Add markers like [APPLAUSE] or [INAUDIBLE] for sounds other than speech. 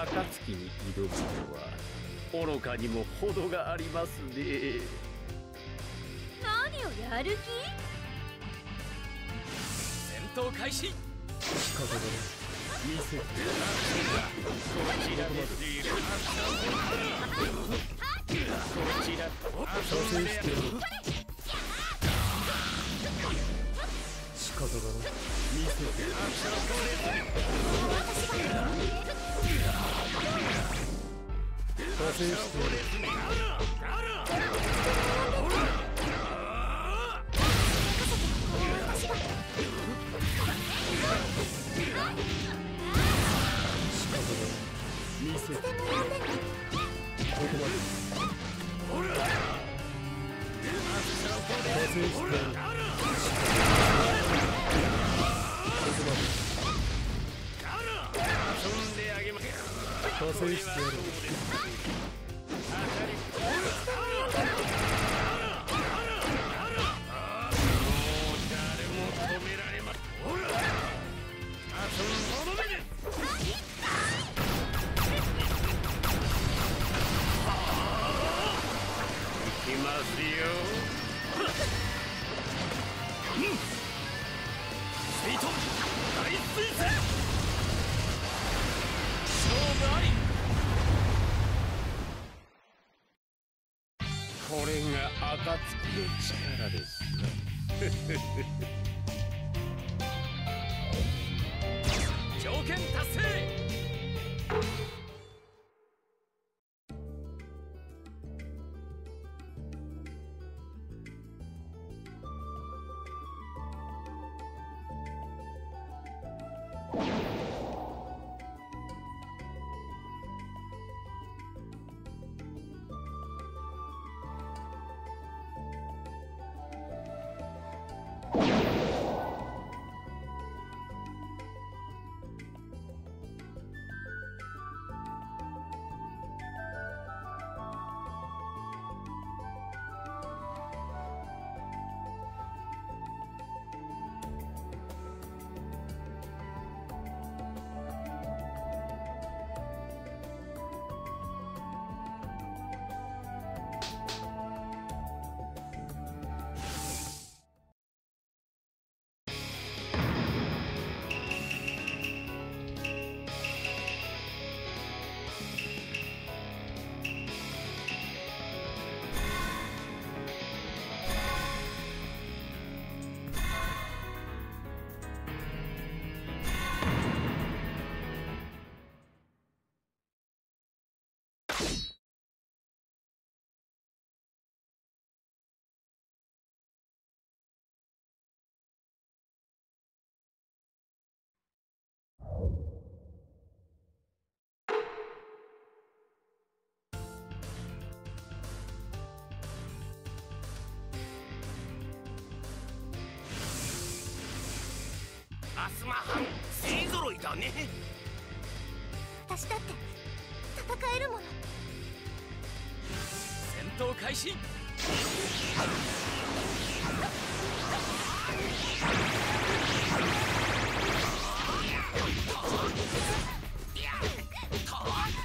暁に挑むのは愚かにも程がありますね。何をやる気？戦闘開始。仕方が見せてこちらですこちら射精して射精してやる仕方がない見せてここまで射精してやるここまで遊んであげます射精してやる誰も止められますほら遊ん。とどめです行きますよスイート大水戦勝負ありこれが暁の力です [LAUGHS] 条件達成。アスマ藩勢ぞろいだね私だって戦えるもの戦闘開始 Yeah! [LAUGHS]